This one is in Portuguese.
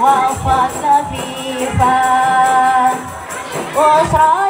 uma alface viva. Os olhos